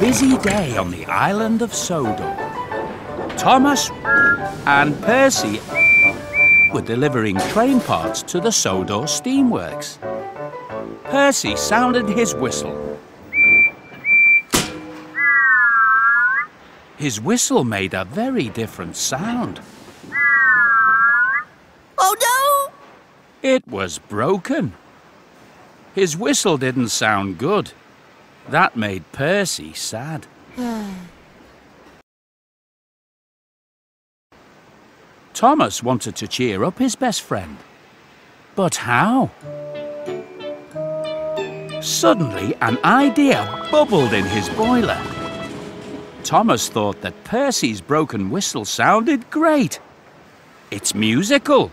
busy day on the island of Sodor. Thomas and Percy were delivering train parts to the Sodor steamworks. Percy sounded his whistle. His whistle made a very different sound. Oh no! It was broken. His whistle didn't sound good. That made Percy sad. Thomas wanted to cheer up his best friend. But how? Suddenly, an idea bubbled in his boiler. Thomas thought that Percy's broken whistle sounded great. It's musical.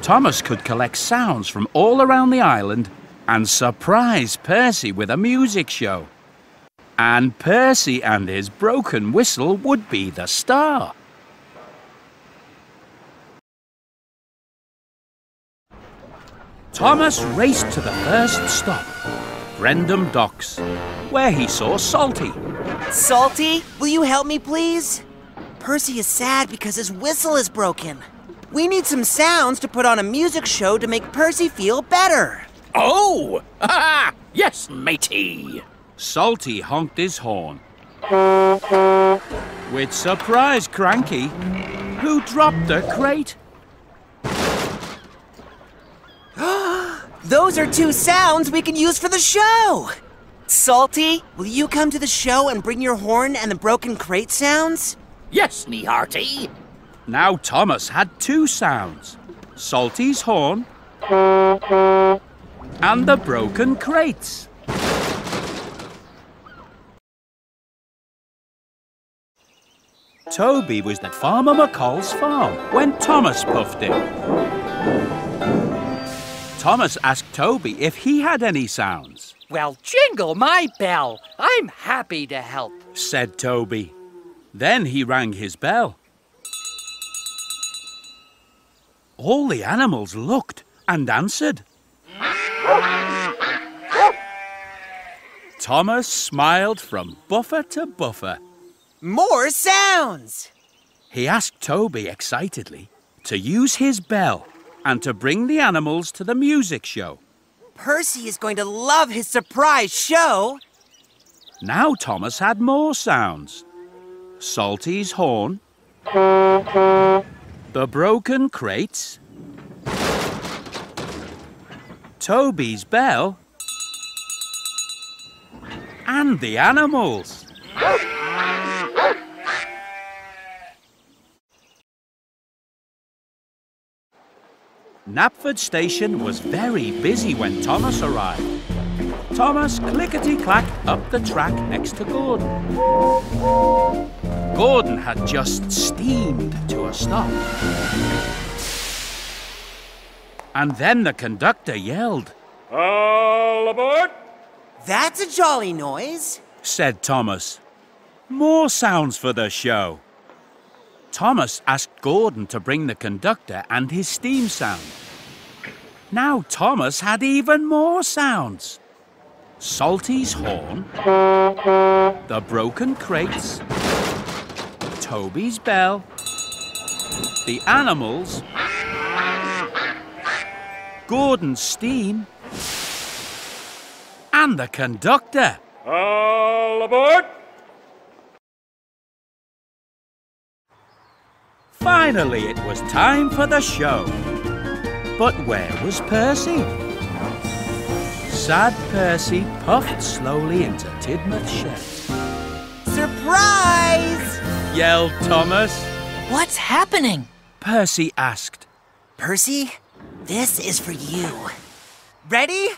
Thomas could collect sounds from all around the island and surprise Percy with a music show. And Percy and his broken whistle would be the star. Thomas raced to the first stop, Brendam Docks, where he saw Salty. Salty, will you help me, please? Percy is sad because his whistle is broken. We need some sounds to put on a music show to make Percy feel better. Oh! Ah, yes, matey. Salty honked his horn. With surprise Cranky, who dropped the crate. Those are two sounds we can use for the show. Salty, will you come to the show and bring your horn and the broken crate sounds? Yes, me hearty. Now Thomas had two sounds Salty's horn and the broken crates. Toby was at Farmer McColl's farm when Thomas puffed in. Thomas asked Toby if he had any sounds, Well, jingle my bell. I'm happy to help. said Toby. Then he rang his bell. All the animals looked and answered. Thomas smiled from buffer to buffer. More sounds! He asked Toby excitedly to use his bell and to bring the animals to the music show. Percy is going to love his surprise show. Now Thomas had more sounds. Salty's horn, the broken crates, Toby's bell, and the animals. Knapford Station was very busy when Thomas arrived. Thomas clickety-clack up the track next to Gordon. Gordon had just steamed to a stop. And then the conductor yelled, All aboard! That's a jolly noise. said Thomas. More sounds for the show. Thomas asked Gordon to bring the conductor and his steam sound. Now Thomas had even more sounds. Salty's horn, the broken crates, Toby's bell, the animals, Gordon's steam, and the conductor. All aboard! Finally, it was time for the show. But where was Percy? Sad Percy puffed slowly into Tidmouth shed. Surprise! Yelled Thomas. What's happening? Percy asked. Percy, this is for you. Ready?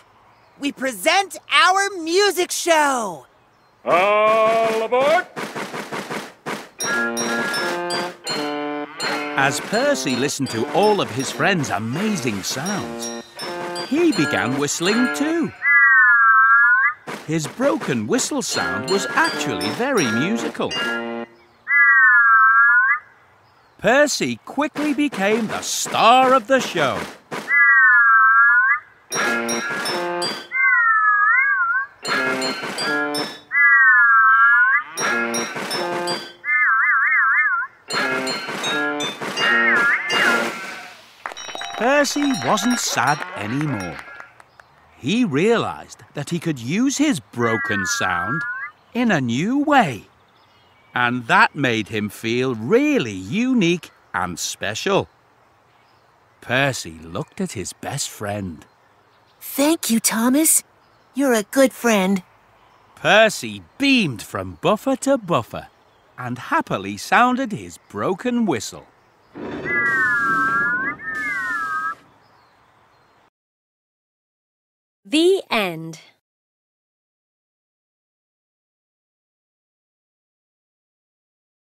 We present our music show. All aboard! As Percy listened to all of his friends' amazing sounds, he began whistling too. His broken whistle sound was actually very musical. Percy quickly became the star of the show. Percy wasn't sad anymore. He realized that he could use his broken sound in a new way. And that made him feel really unique and special. Percy looked at his best friend. Thank you, Thomas. You're a good friend. Percy beamed from buffer to buffer and happily sounded his broken whistle. The end.